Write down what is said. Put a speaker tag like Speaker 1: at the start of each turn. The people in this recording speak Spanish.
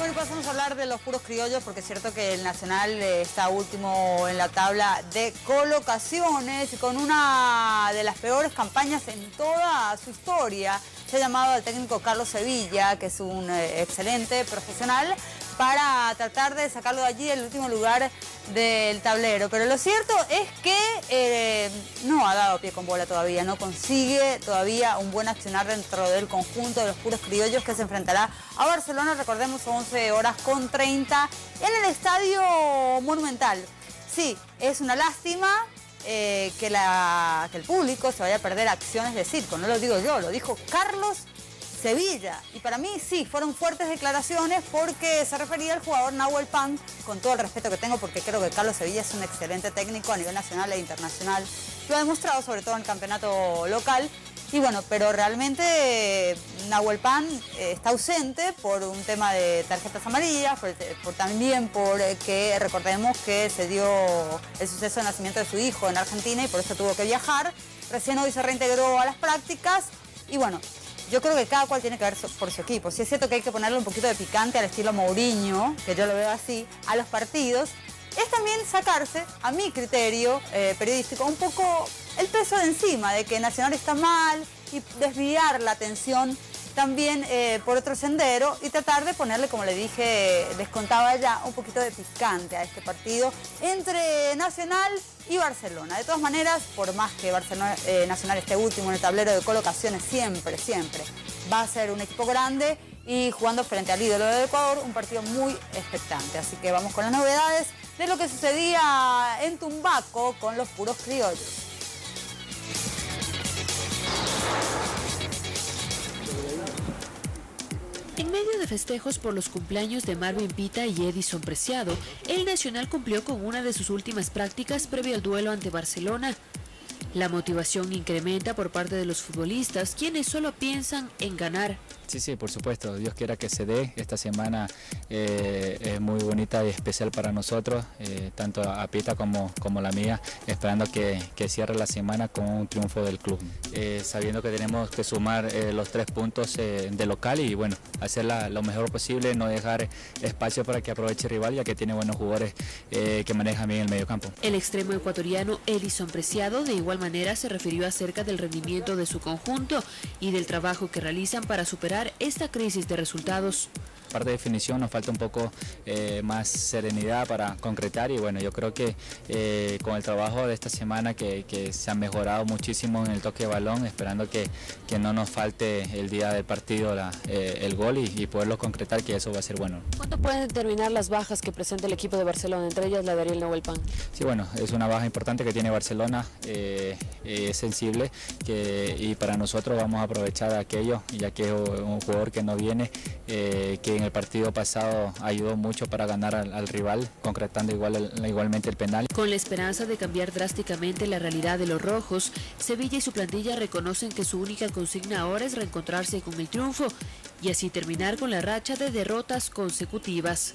Speaker 1: Bueno, pasamos a hablar de los puros criollos porque es cierto que el Nacional eh, está último en la tabla de colocaciones y con una de las peores campañas en toda su historia. Se ha llamado al técnico Carlos Sevilla, que es un eh, excelente profesional, para tratar de sacarlo de allí el último lugar del tablero. Pero lo cierto es que eh, no ha dado pie con bola todavía, no consigue todavía un buen accionar dentro del conjunto de los puros criollos que se enfrentará a Barcelona, recordemos, 11 horas con 30 en el Estadio Monumental. Sí, es una lástima, eh, que, que el público se vaya a perder acciones de circo. No lo digo yo, lo dijo Carlos Sevilla. Y para mí sí, fueron fuertes declaraciones porque se refería al jugador Nahuel Pan, con todo el respeto que tengo porque creo que Carlos Sevilla es un excelente técnico a nivel nacional e internacional. Lo ha demostrado sobre todo en el campeonato local. Y bueno, pero realmente Nahuel Pan eh, está ausente por un tema de tarjetas amarillas, por, también por eh, que recordemos que se dio el suceso de nacimiento de su hijo en Argentina y por eso tuvo que viajar. Recién hoy se reintegró a las prácticas y bueno, yo creo que cada cual tiene que ver por su equipo. Si es cierto que hay que ponerle un poquito de picante al estilo Mourinho, que yo lo veo así, a los partidos, es también sacarse, a mi criterio eh, periodístico, un poco el peso de encima, de que Nacional está mal y desviar la atención también eh, por otro sendero y tratar de ponerle, como le dije, les contaba ya, un poquito de picante a este partido entre Nacional y Barcelona. De todas maneras, por más que Barcelona, eh, Nacional esté último en el tablero de colocaciones, siempre, siempre va a ser un equipo grande y jugando frente al ídolo del Ecuador, un partido muy expectante. Así que vamos con las novedades de lo que sucedía en Tumbaco con los puros criollos.
Speaker 2: Festejos por los cumpleaños de Marvin Pita y Edison Preciado, el Nacional cumplió con una de sus últimas prácticas previo al duelo ante Barcelona. La motivación incrementa por parte de los futbolistas, quienes solo piensan en ganar.
Speaker 3: Sí, sí, por supuesto. Dios quiera que se dé. Esta semana eh, es muy bonita y especial para nosotros, eh, tanto a Pita como, como la mía, esperando que, cierre la semana con un triunfo del club. Eh, sabiendo que tenemos que sumar los tres puntos de local y bueno, hacer lo mejor posible, no dejar espacio para que aproveche el rival, ya que tiene buenos jugadores que manejan bien el medio campo.
Speaker 2: El extremo ecuatoriano Edison Preciado de igual manera se refirió acerca del rendimiento de su conjunto y del trabajo que realizan para superar esta crisis de resultados
Speaker 3: parte de definición nos falta un poco eh, más serenidad para concretar y bueno, yo creo que eh, con el trabajo de esta semana que, se ha mejorado muchísimo en el toque de balón, esperando que, que no nos falte el día del partido eh, el gol y, poderlo concretar, que eso va a ser bueno.
Speaker 2: ¿Cuánto pueden determinar las bajas que presenta el equipo de Barcelona, entre ellas la de Ariel Nahuel Pan?
Speaker 3: Sí, bueno, es una baja importante que tiene Barcelona, es sensible que, y para nosotros vamos a aprovechar aquello, ya que es un jugador que no viene, que en el partido pasado ayudó mucho para ganar al, rival, concretando igual igualmente el penal.
Speaker 2: Con la esperanza de cambiar drásticamente la realidad de los rojos, Sevilla y su plantilla reconocen que su única consigna ahora es reencontrarse con el triunfo y así terminar con la racha de derrotas consecutivas.